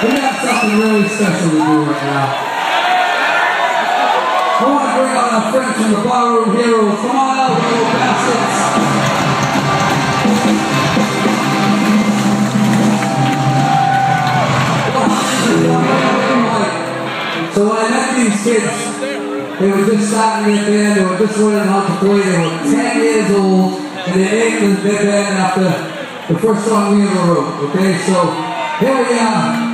something really special to do right now. I want to bring out our friends from the Barroom Heroes. Come on out, little bastards. So when I met these kids, they were just starting their band, they were just learning how to play, they were 10 years old, and they named their band after the first song we ever wrote, okay? So here we are,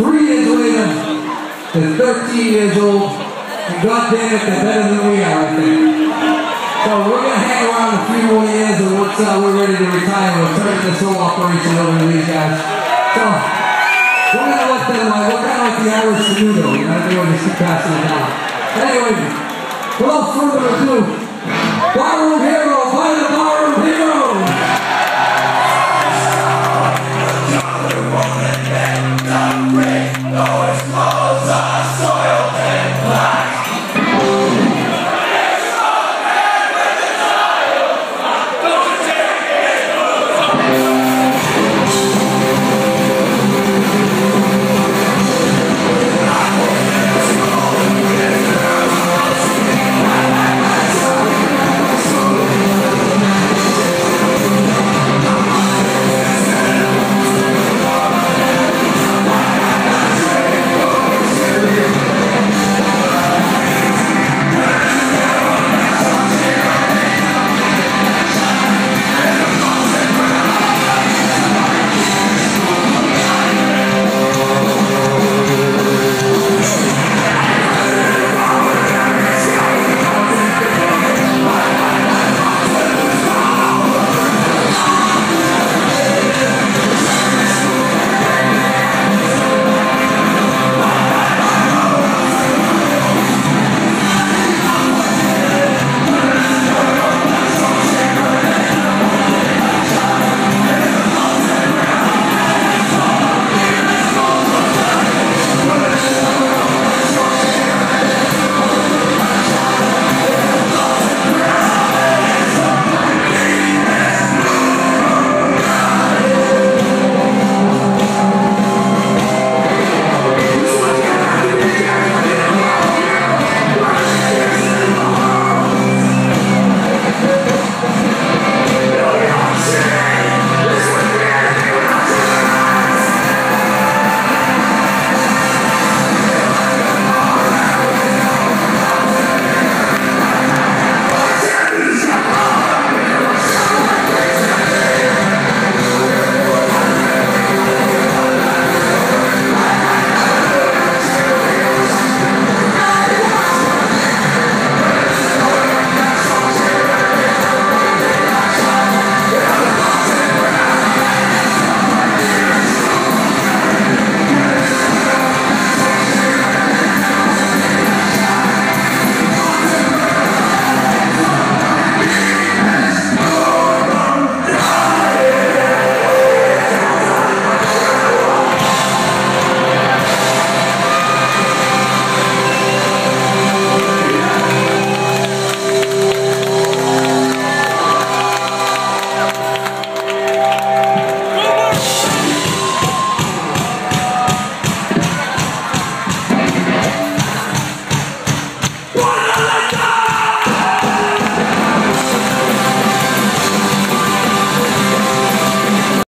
three years later, they're 13 years old, and God damn it, they're better than we are, I think. So we're gonna hang around a few more years, and once uh, we're ready to retire, we'll turn this whole operation over to these guys. So, we're gonna let them, uh, we're kind of like the Irish Menudo, you know, they want to keep passing it down. Anyway, without further ado, the Barroom Hero!